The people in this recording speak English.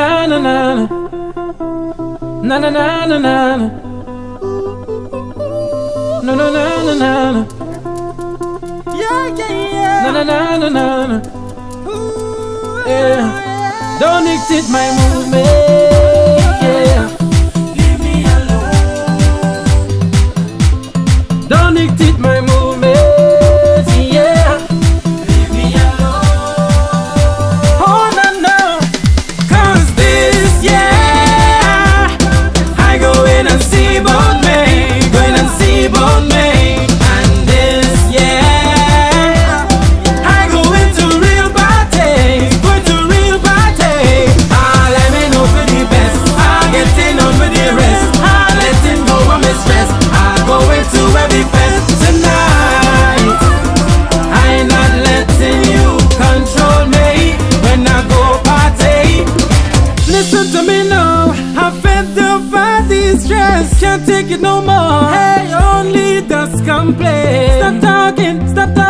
na na na na na na na na na no no na na na na yeah yeah yeah na na na na na na yeah don't dictate my movement Can't take it no more. Hey, only dust can play. Stop talking, stop talking.